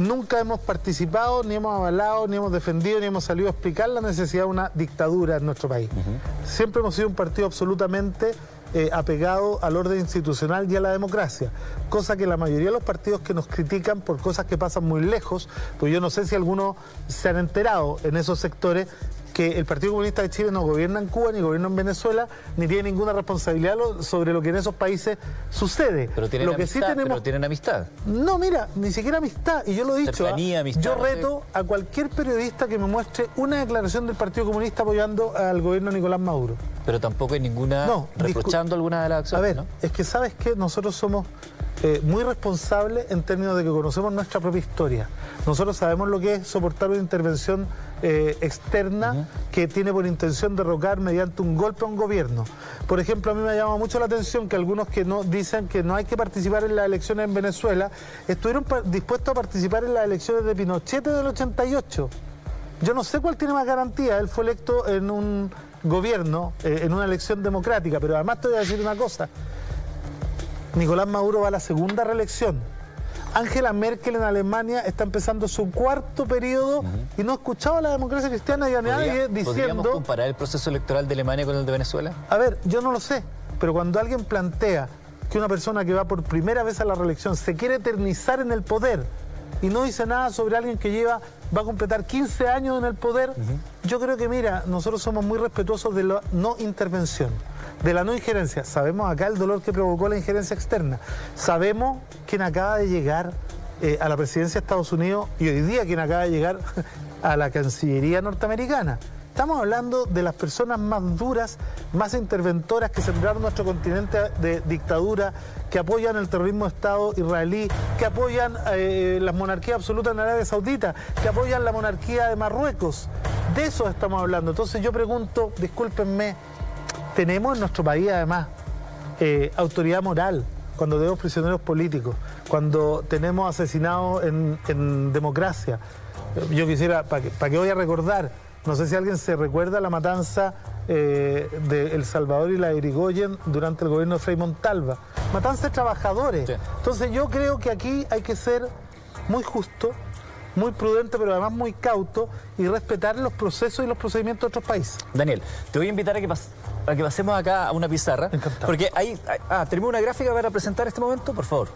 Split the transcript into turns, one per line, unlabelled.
nunca hemos participado, ni hemos avalado, ni hemos defendido, ni hemos salido a explicar la necesidad de una dictadura en nuestro país. Siempre hemos sido un partido absolutamente eh, apegado al orden institucional y a la democracia, cosa que la mayoría de los partidos que nos critican por cosas que pasan muy lejos, pues yo no sé si algunos se han enterado en esos sectores que el Partido Comunista de Chile no gobierna en Cuba ni gobierna en Venezuela, ni tiene ninguna responsabilidad sobre lo que en esos países sucede.
Pero tienen,
lo que
amistad,
sí tenemos...
pero tienen amistad.
No, mira, ni siquiera amistad. Y yo lo he dicho.
Cercanía,
¿ah?
amistad,
yo reto a cualquier periodista que me muestre una declaración del Partido Comunista apoyando al gobierno de Nicolás Maduro.
Pero tampoco hay ninguna
No,
reprochando alguna de las
A
acciones,
ver,
¿no?
es que sabes que nosotros somos eh, muy responsables en términos de que conocemos nuestra propia historia. Nosotros sabemos lo que es soportar una intervención eh, externa que tiene por intención derrocar mediante un golpe a un gobierno. Por ejemplo, a mí me ha llamado mucho la atención que algunos que no dicen que no hay que participar en las elecciones en Venezuela estuvieron dispuestos a participar en las elecciones de Pinochet del 88. Yo no sé cuál tiene más garantía. Él fue electo en un gobierno, eh, en una elección democrática, pero además te voy a decir una cosa. Nicolás Maduro va a la segunda reelección. Angela Merkel en Alemania está empezando su cuarto periodo y no ha escuchado a la democracia cristiana y a nadie
¿Podría- ¿Podríamos
diciendo...
comparar el proceso electoral de Alemania con el de Venezuela?
A ver, yo no lo sé, pero cuando alguien plantea que una persona que va por primera vez a la reelección se quiere eternizar en el poder y no dice nada sobre alguien que lleva, va a completar 15 años en el poder, yo creo que, mira, nosotros somos muy respetuosos de la no intervención, de la no injerencia. Sabemos acá el dolor que provocó la injerencia externa. Sabemos quién acaba de llegar eh, a la presidencia de Estados Unidos y hoy día quien acaba de llegar a la Cancillería norteamericana. Estamos hablando de las personas más duras, más interventoras que sembraron nuestro continente de dictadura, que apoyan el terrorismo de Estado israelí, que apoyan eh, las monarquías absolutas en Arabia Saudita, que apoyan la monarquía de Marruecos. De eso estamos hablando. Entonces yo pregunto, discúlpenme, tenemos en nuestro país además eh, autoridad moral, cuando tenemos prisioneros políticos, cuando tenemos asesinados en, democracia. Yo quisiera, ¿para qué, para qué voy a recordar? No sé si alguien se recuerda la matanza eh, de El Salvador y la de Irigoyen durante el gobierno de Frei Montalva. Matanza de trabajadores.
Sí.
Entonces yo creo que aquí hay que ser muy justo, muy prudente, pero además muy cauto y respetar los procesos y los procedimientos de otros países.
Daniel, te voy a invitar a que, pas- a que pasemos acá a una pizarra.
Encantado.
Porque hay- ah, tenemos una gráfica para presentar este momento, por favor.